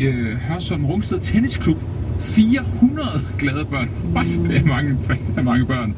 i øh, Hørsholm Rungsted Tennisklub. 400 glade børn. What? Det er mange, det er mange børn.